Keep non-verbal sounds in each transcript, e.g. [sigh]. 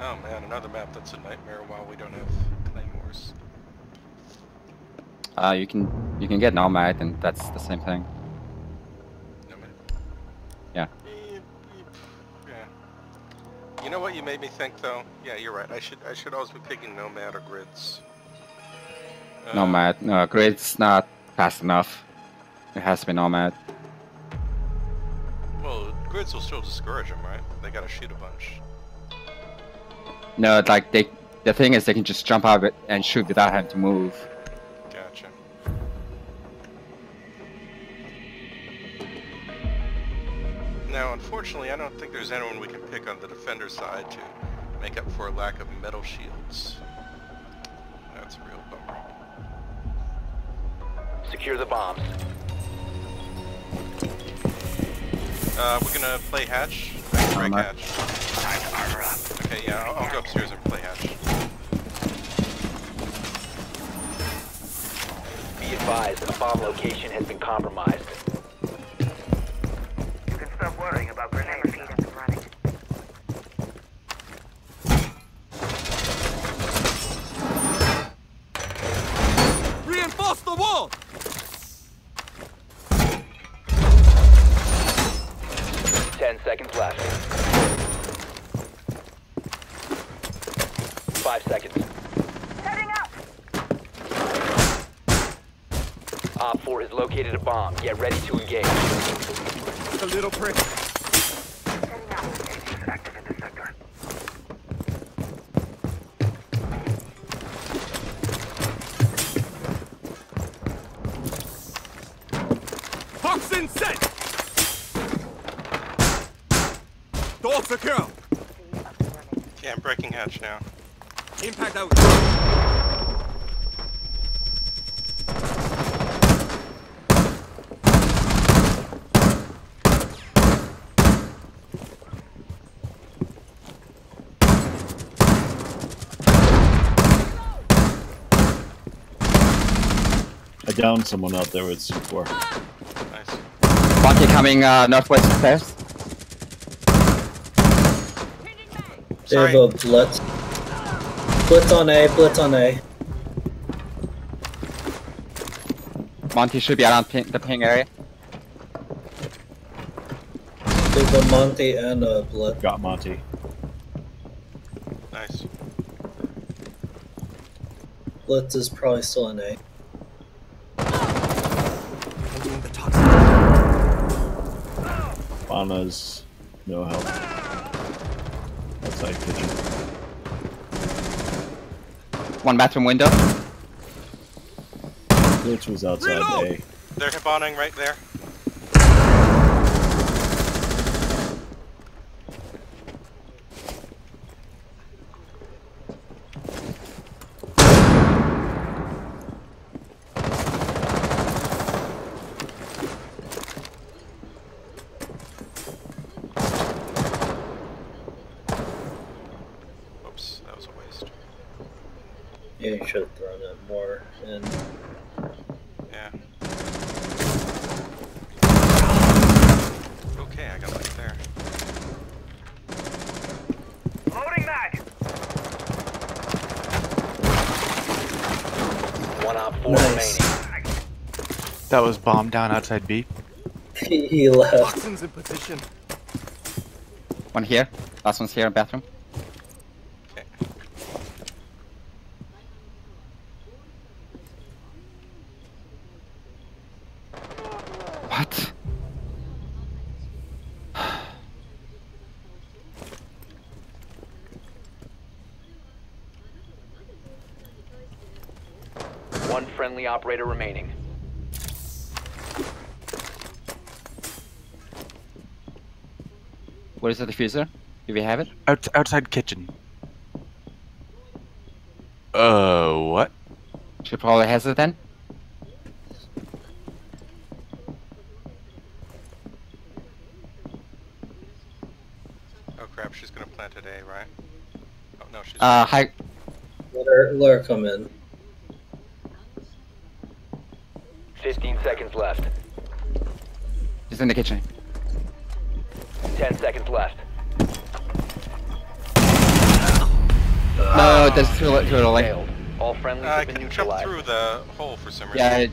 Oh man, another map that's a nightmare while we don't have claymores. Uh, you can you can get Nomad, and that's the same thing. No man. Yeah. Yeah. You know what you made me think though? Yeah, you're right. I should I should always be picking Nomad or Grids. Uh, Nomad. No, Grid's not fast enough. It has to be Nomad. Well, Grids will still discourage them, right? They gotta shoot a bunch. No, like they. The thing is, they can just jump out of it and shoot without having to move. Gotcha. Now, unfortunately, I don't think there's anyone we can pick on the defender side to make up for a lack of metal shields. That's a real bummer. Secure the bombs. Uh, we're gonna play hatch. I can break Alright. hatch. Okay, yeah, I'll, I'll go upstairs and play hatch. Be advised, a bomb location has been compromised. You can stop worrying about grenade feed up and running. Reinforce the wall! Ten seconds left. Five seconds. Setting up! Op 4 has located a bomb. Get ready to engage. A little prick. Setting up. AC's active in the sector. Toxin set! Door secure! Feed up and running. Yeah, I'm breaking hatch now. Impact out. I downed someone out there with C4. Nice. Monkey coming uh, northwest stairs. They have a blitz. Blitz on A, blitz on A. Monty should be around ping, the ping area. They have a Monty and uh, a blitz. Got Monty. Nice. Blitz is probably still in A. Holding. Fauna's no help. Outside kitchen. One bathroom window. Glitch was outside Reload! A. They're hiboning right there. Oops, that was a waste. Yeah, you should have thrown it more in. Yeah. Okay, I got light there. Loading mag! One Op 4 Nice. remaining. That was bomb down outside B. He, he left. Toxins in position. One here. Last one's here in bathroom. Operator remaining. Where is the diffuser? Do we have it? Out, outside kitchen. Uh, what? She probably has it then. Oh crap, she's gonna plant it A, right? Oh no, she's Uh, high. Let her, let her come in. 15 seconds left. She's in the kitchen. 10 seconds left. No, that's too, too early. Failed. All friendlies Uh, have been can you jump neutralized. through the hole for some reason? Yeah, it-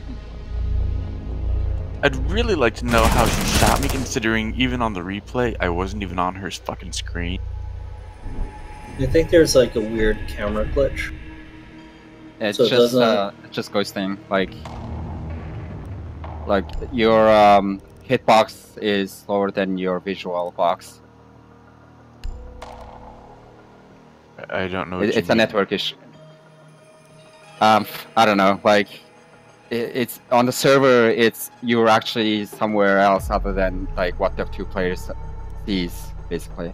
I'd really like to know how she shot me, considering even on the replay, I wasn't even on her fucking screen. I think there's like a weird camera glitch. it's So it just doesn't- uh, it's just ghosting. Like, like your um, hitbox is lower than your visual box. I I don't know. What It, you it's a network issue. Um, I don't know. Like, it, it's on the server. It's you're actually somewhere else other than like what the two players sees, basically.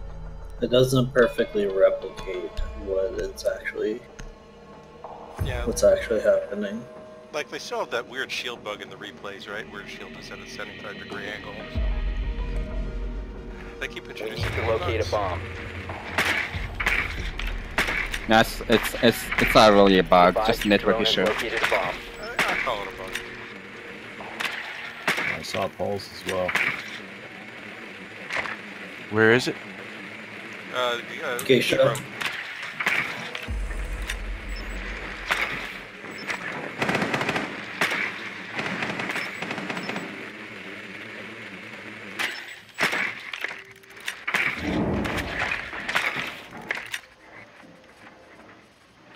It doesn't perfectly replicate what it's actually Yeah, what's actually happening. Like they still have that weird shield bug in the replays, right? Where shield is at a 75 degree angle. So. They keep We introducing need to more locate a bomb. No, it's it's it's, it's not really a bug, Advise just a network issue. Located a bomb. Uh, I call it a bug. I saw Pulse as well. Where is it? Uh, the, uh, Geisha. room.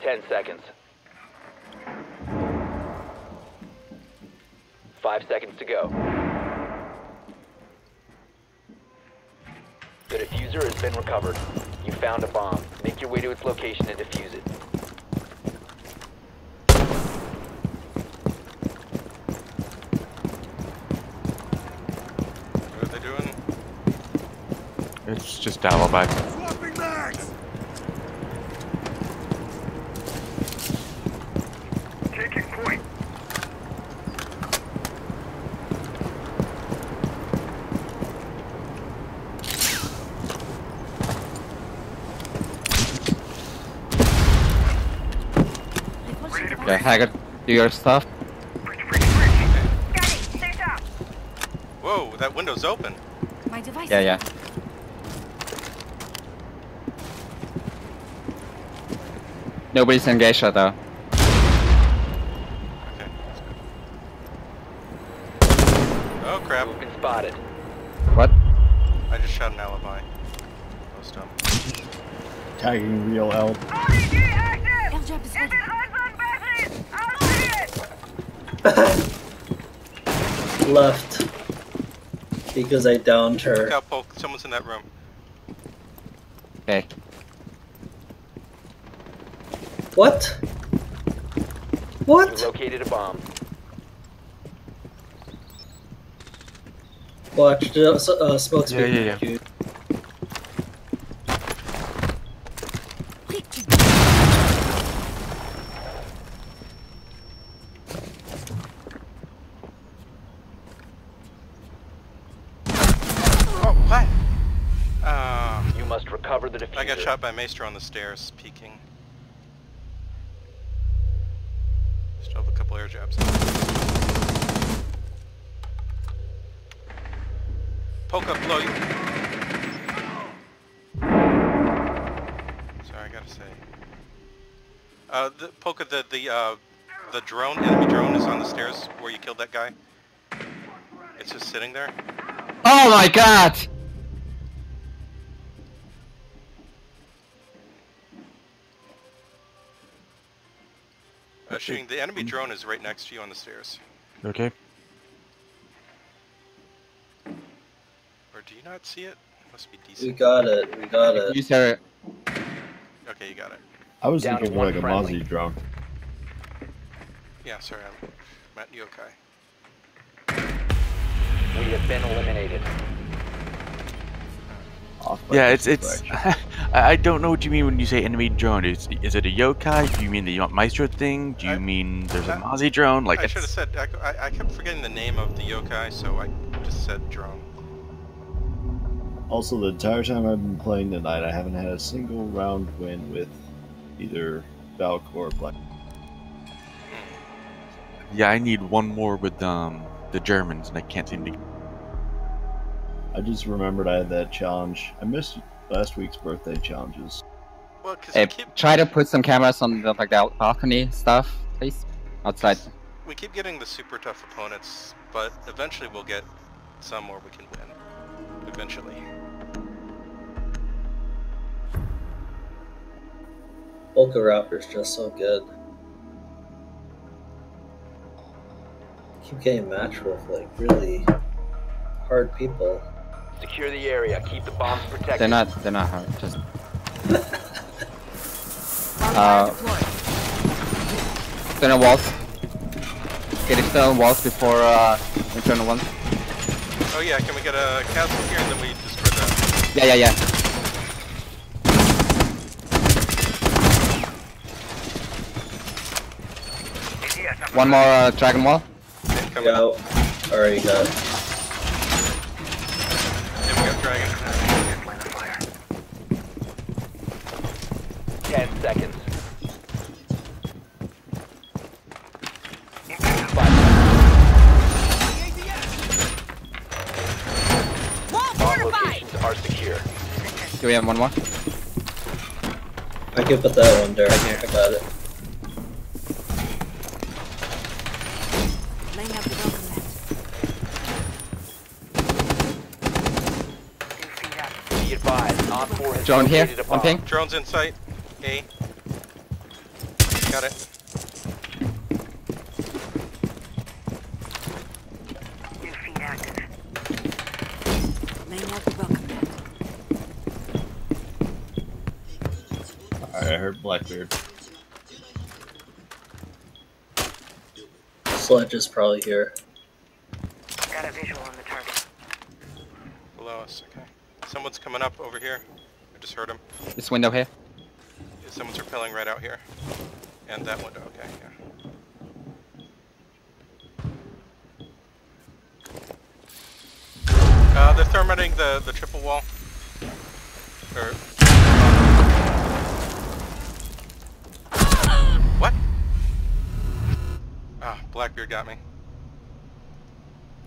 Ten seconds. Five seconds to go. The diffuser has been recovered. You found a bomb. Make your way to its location and defuse it. What are they doing? It's just alibi. Swapping! Taking point. Yeah, Haggard, do your stuff. Whoa, that window's open. My device. Yeah, yeah. Nobody's in Geisha though. Okay. Oh crap! You've been spotted. What? I just shot an alibi. That was dumb. Tagging real help. RED active. Airdrop is Is ready. it husband batteries? I'll see it. [coughs] Left. Because I downed Look her. out, Polk. Someone's in that room. Okay. What? You What? located a bomb. Watch, the uh, smoke Yeah, yeah, yeah. Dude. Oh, what? Uh, You must recover the diffuser. I got shot by Maestro on the stairs, peeking. Still have a couple air jabs. Poke up below you. Sorry, I gotta say. Uh, the Poke the the uh, the drone, enemy drone, is on the stairs where you killed that guy. It's just sitting there. Oh my god! Uh, shooting. The enemy drone is right next to you on the stairs. Okay. Or do you not see it? Must be decent. We got it. We got it. Use your Okay, you got it. I was Down looking to for one like a friendly. Mozzie drone. Yeah, sorry, I'm Matt Yokai. We have been eliminated. Off by Yeah, this it's it's. [laughs] I I don't know what you mean when you say enemy drone. Is is it a yokai? Do you mean the Maestro thing? Do you I- mean there's a I- Mozzie drone? Like I should have said, I, I- I kept forgetting the name of the yokai, so I just said drone. Also, the entire time I've been playing tonight, I haven't had a single round win with either Valk or Black. yeah, I need one more with um the Germans, and I can't seem to. I just remembered I had that challenge. I missed last week's birthday challenges. Well, because Hey, we keep try to put some cameras on the like the balcony stuff, please. Outside. we keep getting the super tough opponents, but eventually we'll get some where we can win. Eventually. Polka Rapper's just so good. Keep getting matched with like really hard people. Secure the area. Keep the bombs protected. They're not. They're not hard. Just. Uh, external walls. Get external walls before uh, internal ones. Oh yeah, can we get a castle here and then we destroy that? Yeah, yeah, yeah. One more uh, dragon wall. Coming Yeah, up. already got. Yeah, we got dragon. Line of fire. Ten seconds. Bomb locations are secure. Do we have one more? I can put that one there. I got it. Laying out the welcome mat. Two feet up. Be advised, Op 4 has Drone here. located One ping. Drone's in sight. A. Got it. Two feet active. Laying out the welcome mat. Alright, I heard Blackbeard. Sledge is probably here. Got a visual on the target. Below us. Okay. Someone's coming up over here. I just heard him. This window here. Yeah, Someone's repelling right out here. And that window. Okay. Yeah. Uh, they're thermiting the the triple wall. Or. Blackbeard got me.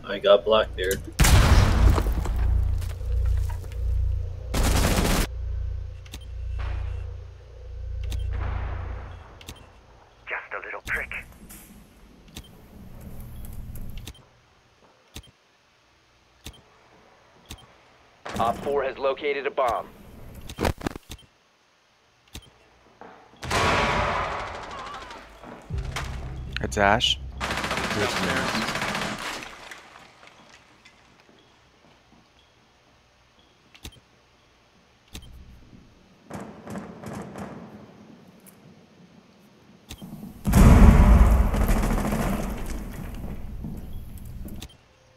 I got Blackbeard. Just a little prick. Op 4 has located a bomb. It's Ash. Downstairs.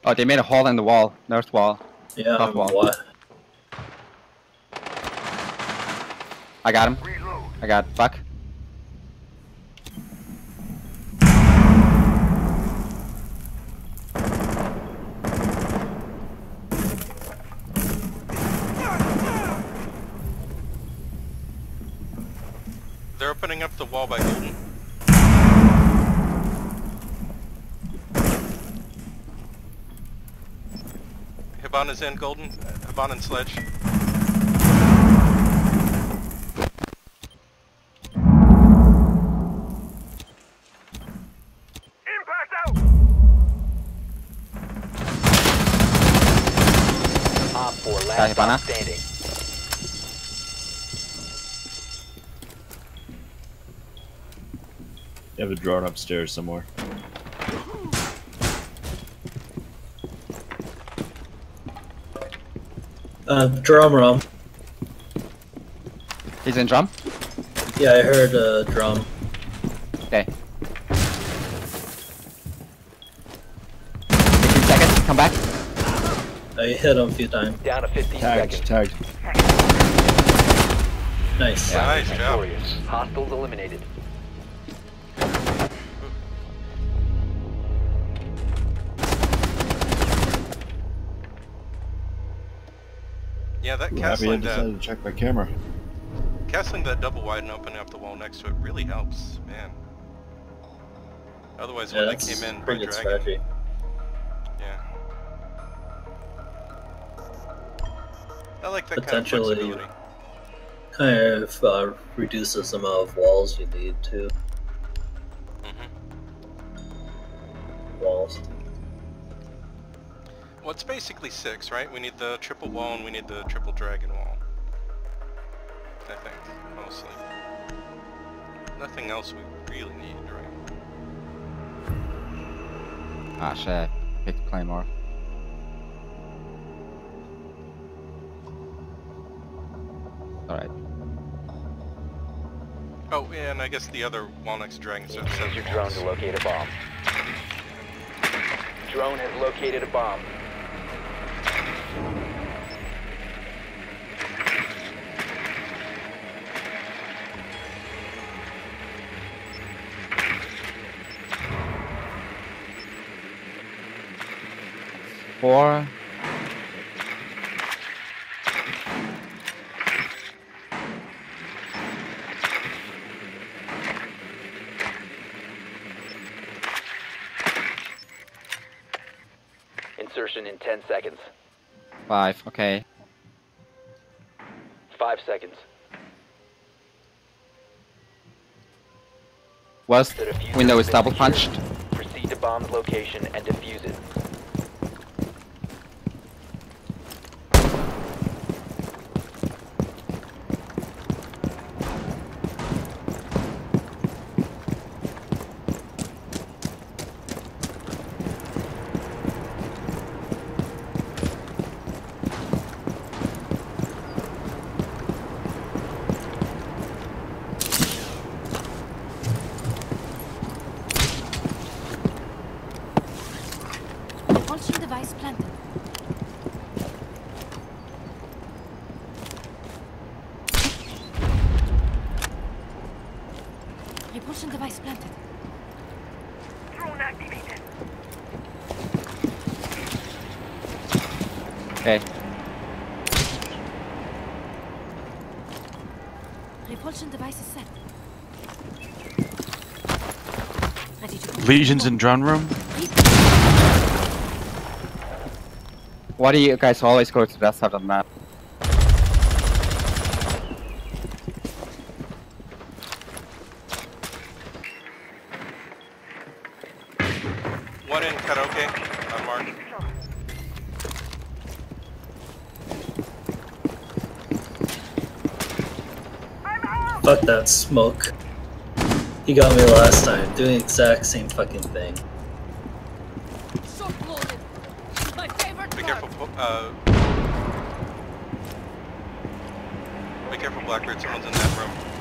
Oh, they made a hole in the wall, north wall. Yeah, Top wall. what? I got him. I got Buck. They're opening up the wall by Golden. Hibana's in Golden. Uh, and Sledge. Impact out! Op 4 last stop standing. You have a drone upstairs somewhere. Uh, drum rum. He's in drum. Yeah, I heard a drum. Okay. 15 seconds. Come back. I hit him a few times. Down to 15 Tagged, seconds. tagged. Nice. Yeah. Nice job. Victorious. Hostiles eliminated. Yeah, that I'm I castling that decided to check my camera. castling that double wide and opening up the wall next to it really helps, man. Otherwise, Yeah, when they that's came in by pretty good dragon, strategy. yeah. I like that Potentially- kind of flexibility. kind of uh, reduces the amount of walls you need to hmm walls. Well, it's basically six, right? We need the triple wall and we need the triple dragon wall. I think, mostly. Nothing else we really need, right? Ah shit. Picked Claymore. Alright. Oh, yeah, and I guess the other wall next to dragons are Use your drone to locate a bomb. Drone has located a bomb. Four. Insertion in 10 seconds. Five. Okay. 5 seconds. Was The window is double punched. Proceed to bomb's location and defuse it. Launching device planted. Repulsion device planted. Drone activated. Okay. Repulsion device is set. Ready. Lesion's in drone room. Why do you guys always go to that side of the map? One in karaoke on mark. Fuck that smoke. He got me last time, doing the exact same fucking thing. My favorite Be careful, uh... Be careful, Blackbird, someone's in that room.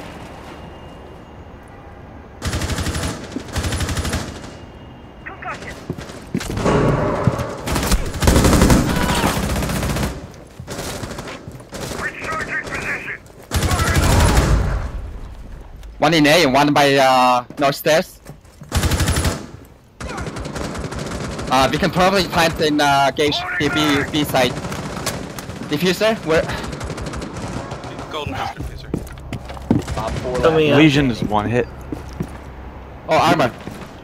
One in A and one by uh, north stairs. Uh, we can probably plant in uh, gauge B, B, B side. Diffuser? Where? Golden Just Diffuser. Op 4 Tell me, last uh, Lesion is one hit. Oh, armor.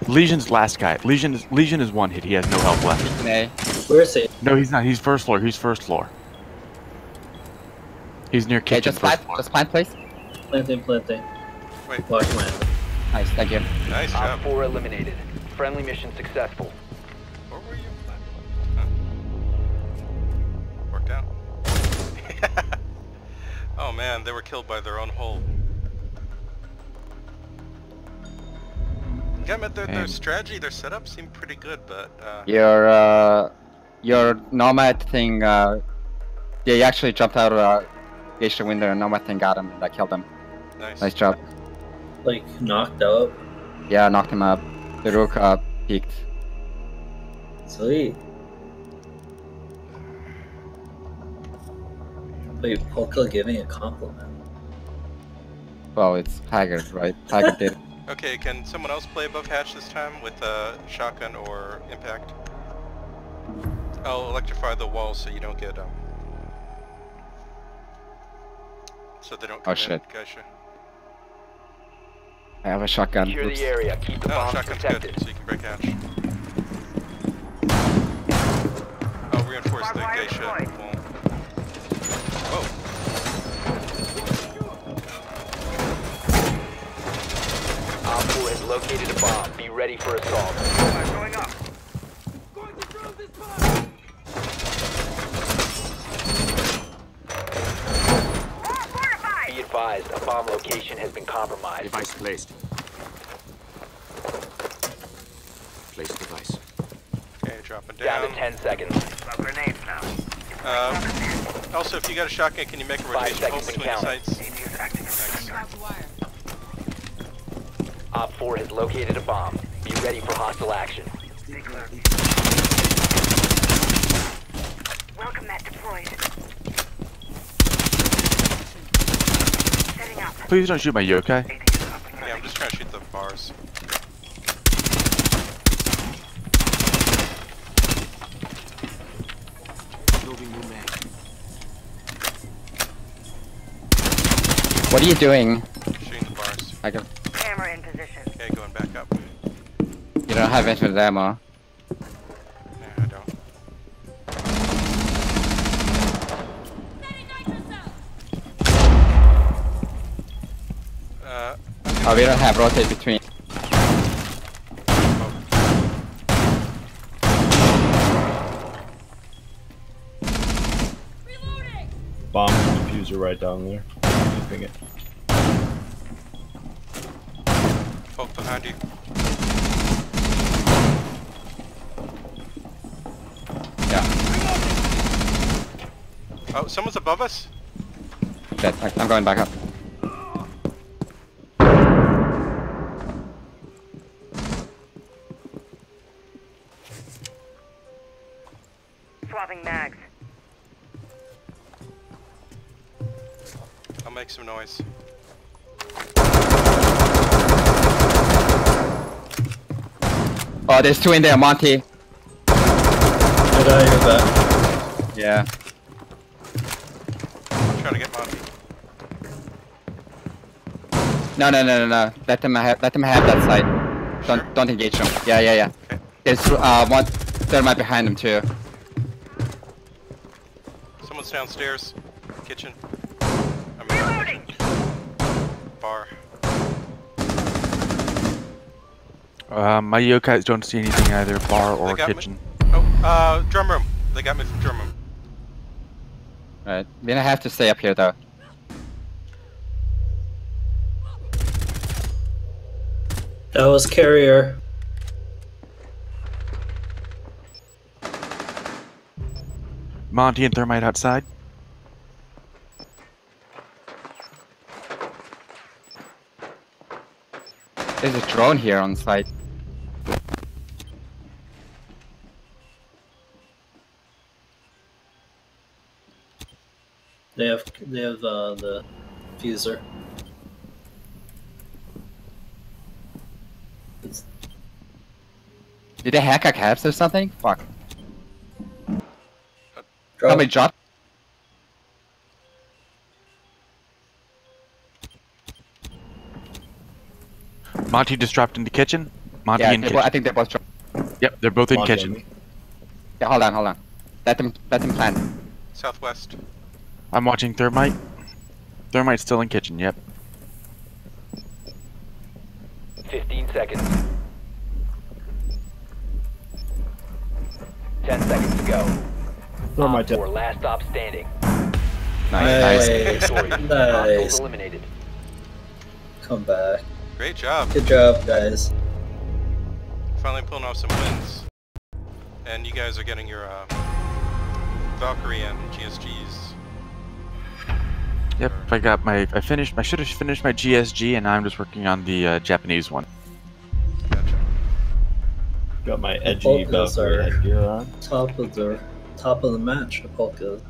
Lesion's last guy. Lesion is Lesion is one hit. He has no health left. In A. Where is he? No, he's not. He's first floor. He's first floor. He's near kitchen. Okay, just first plant, floor. just plant, please. Planting, planting. Wait. Watch my Nice, thank you. Nice job. Op 4 eliminated. Friendly mission successful. Where were you? Huh. Worked out. [laughs] oh man, they were killed by their own hole. Yeah, but their, their strategy, their setup seemed pretty good, but uh, Your uh, your nomad thing. Uh, they actually jumped out of uh, gauge the window and nomad thing got him and I killed him. nice. Nice job. Like knocked out. Yeah, knocked him up. The rook uh, peeked. Sweet. Wait, Polka giving a compliment. Well, it's Haggard, right? Haggard did. [laughs] Okay, can someone else play above hatch this time with uh, shotgun or impact? I'll electrify the walls so you don't get um. So they don't Oh, come in, shit. I have a shotgun. Secure the area. Keep the oh, bombs protected. Good, so you can break. Oh, reinforce the geisha wall. Whoa. Has located a bomb. Be ready for assault. Going up. Advised, a bomb location has been compromised. Device placed. Place device. Okay, dropping Down down. to 10 seconds. Throw grenades now. Uh, also, if you got a shotgun, can you make a Five rotation seconds both and between the counting. sites? AD is active in the Thanks. sector. Op 4 has located a bomb. Be ready for hostile action. Please don't shoot my yokai. AD is up. Yeah, I'm just trying to shoot the bars. Moving new man. What are you doing? Shooting the bars. I can, Camera in position. Okay, going back up. you don't have infinite ammo. Oh, we don't have rotate between. Bomb diffuser right down there. Keeping it. both behind you. Yeah. Oh, someone's above us? Shit, I- I'm going back up. Noise. Oh, there's two in there, Monty. Get out of your back. Yeah. I'm trying to get Monty. No, no, no, no, no. Let them have, let them have that side. Don't, Sure. don't engage them. Yeah, yeah, yeah. Okay. There's uh one thermite behind them too. Someone's downstairs. Kitchen. I mean, Reloading. bar. Uh, my yokais don't see anything either, bar or got me. kitchen. Oh, uh, drum room. They got me from drum room. Right. We don't have to stay up here though. That was carrier. Monty and Thermite outside. There's a drone here on site. They have they have uh, the fuser. It's, Did they hack our caps or something? Fuck. drop. Somebody dropped. Monty just dropped into kitchen. Monty Yeah, in they kitchen. bo- I think they're both dropped. Yep, they're both in Monty on kitchen. Yeah, hold on, hold on. Let them, let them plant. Southwest. I'm watching Thermite. Thermite's still in kitchen. Yep. 15 seconds. 10 seconds to go. Throw my Op 4, last stop standing. Nice, nice. Nice. Victorious. Nice. Eliminated. Come back. Great job. Good job, guys. Finally pulling off some wins. And you guys are getting your uh, Valkyrie and GSGs. Yep. I got my. I finished. I should have finished my GSG, and now I'm just working on the uh, Japanese one. Gotcha. Got my edgy Polkas Valkyrie headgear on. Top of the top of the match. Polka.